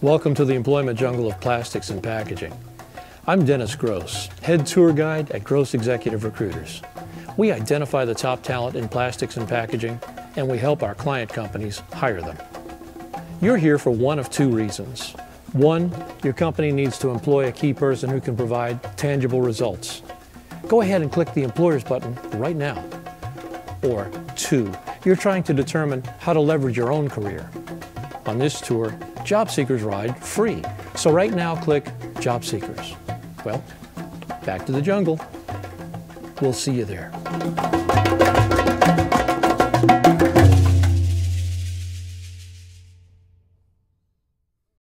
Welcome to the employment jungle of plastics and packaging. I'm Dennis Gross, head tour guide at Gross Executive Recruiters. We identify the top talent in plastics and packaging, and we help our client companies hire them. You're here for one of two reasons. One, your company needs to employ a key person who can provide tangible results. Go ahead and click the Employers button right now. Or two, you're trying to determine how to leverage your own career. On this tour, job seekers ride free. So right now, click Job Seekers. Well, back to the jungle. We'll see you there.